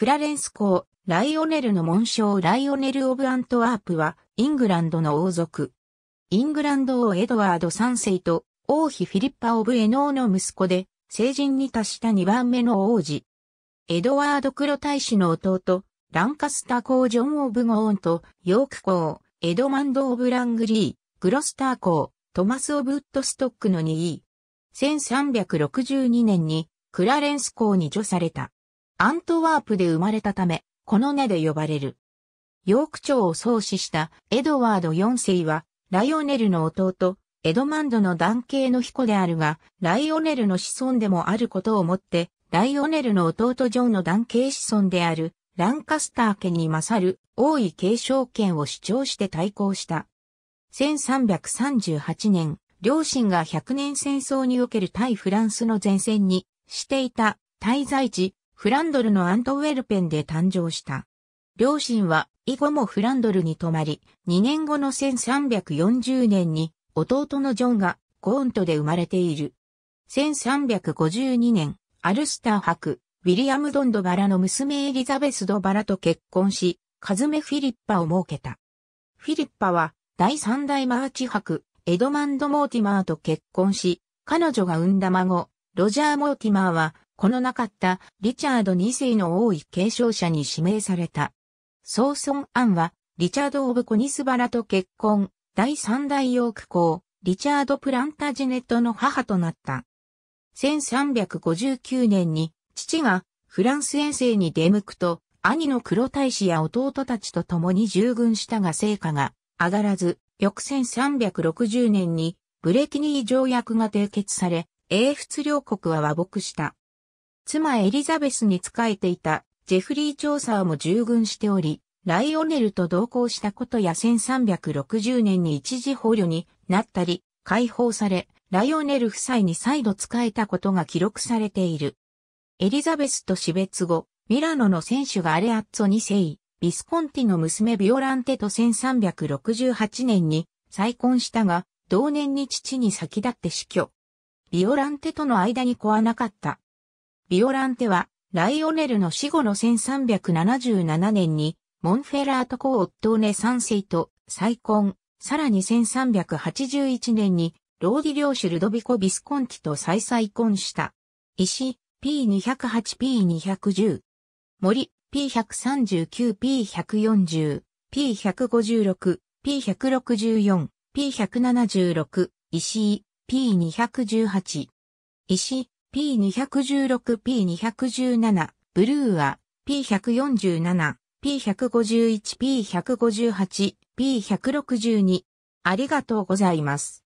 クラレンス公、ライオネルの紋章ライオネル・オブ・アントワープは、イングランドの王族。イングランド王エドワード3世と、王妃フィリッパ・オブ・エノーの息子で、成人に達した2番目の王子。エドワード黒太子の弟、ランカスター公ジョン・オブ・ゴーントと、ヨーク公、エドマンド・オブ・ラングリー、グロスター公、トマス・オブ・ウッドストックの2位。1362年に、クラレンス公に叙された。アントワープで生まれたため、この名で呼ばれる。ヨーク朝を創始したエドワード4世は、ライオネルの弟、エドマンドの男系の彦であるが、ライオネルの子孫でもあることをもって、ライオネルの弟ジョンの男系子孫である、ランカスター家に勝る、王位継承権を主張して対抗した。1338年、両親が百年戦争における対フランスの前線にしていた滞在地、フランドルのアントウェルペンで誕生した。両親は以後もフランドルに留まり、2年後の1340年に弟のジョンがゴーントで生まれている。1352年、アルスター伯、ウィリアム・ドンドバラの娘エリザベス・ド・バラと結婚し、一女フィリッパを設けた。フィリッパは第三代マーチ伯、エドマンド・モーティマーと結婚し、彼女が産んだ孫、ロジャー・モーティマーは、このなかったリチャード2世の王位継承者に指名された。ソーソン・アンは、リチャード・オブ・コニスバラと結婚、第三代ヨーク公、リチャード・プランタジネットの母となった。1359年に、父がフランス遠征に出向くと、兄の黒大使や弟たちと共に従軍したが成果が上がらず、翌1360年にブレキニー条約が締結され、英仏両国は和睦した。妻エリザベスに仕えていたジェフリー・調査も従軍しており、ライオネルと同行したことや1360年に一時捕虜になったり、解放され、ライオネル夫妻に再度仕えたことが記録されている。エリザベスと死別後、ミラノの選手がアレアッツォ2世、ビスコンティの娘ビオランテと1368年に再婚したが、同年に父に先立って死去。ビオランテとの間に子はなかった。ビオランテはライオネルの死後の1377年に、モンフェラート公オットーネ3世と再婚、さらに1381年に、ローディ領主ルドビコ・ビスコンティと再再婚した。石、P208P210。森、P139、P140、P156、P164、P176、石、P218。石、P216P217、ブルーア、P147、P151、P158、P162。ありがとうございます。